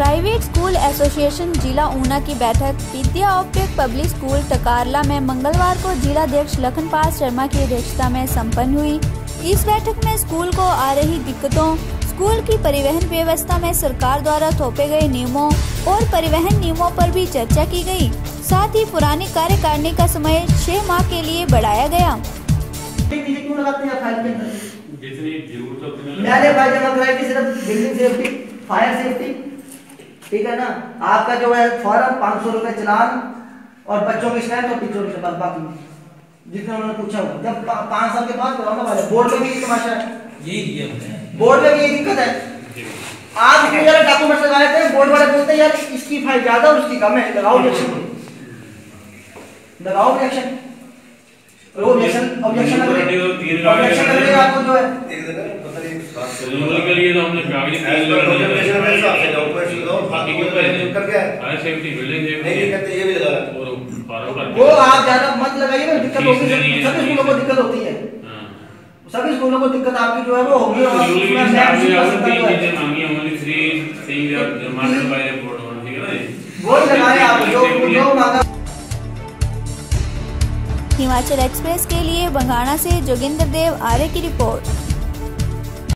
Association जिला ऊना की बैठक विद्या औद्योगिक पब्लिक स्कूल टकारला में मंगलवार को जिला अध्यक्ष लखनपाल शर्मा की अध्यक्षता में संपन्न हुई। इस बैठक में स्कूल को आ रही दिक्कतों स्कूल की परिवहन व्यवस्था में सरकार द्वारा थोपे गए नियमों और परिवहन नियमों पर भी चर्चा की गई। साथ ही पुरानी कार्यकारिणी का समय छह माह के लिए बढ़ाया गया। फायर सेफ्टी ठीक है ना? आपका जो है फॉर्म पाँच सौ रुपये चलान और बच्चों की स्टैंड और टीचरों की बस बाकी जितने उन्होंने पूछा हो जब पाँच साल के बाद बोर्ड में भी ये तमाशा है। बोर्ड में भी ये दिक्कत है। आज इतने सारे डॉक्यूमेंट्स लगाए थे बोर्ड वाले बोलते हैं यार इसकी फ़ाइल ज़्यादा और उसकी कम है लगाओ रिएक्शन लगाओ रिएक्शन ऑब्जेक्शन ऑब्जेक्शन लग रही है। आपको जो है। के लिए तो हमने कागज़ी है डॉक्यूमेंट्स लगाओ बाकी के ऊपर है कर क्या है। फायर सेफ्टी बिल्डिंग नहीं कहते ये भी लगा और भर वो आप ज़्यादा मत लगाइए ना दिक्कत होगी सभी स्कूलों को दिक्कत होती है। हाँ। सभी स्कूलों को दिक्कत आपकी जो है वो होगी और उसमें का तीन चीज़ें मांगी हैं only three thing that demanded by the board ठीक है ना वो लगाए आप जो जो मांगा हिमाचल एक्सप्रेस के लिए बंगाणा से जोगिंदर देव आर्य की रिपोर्ट।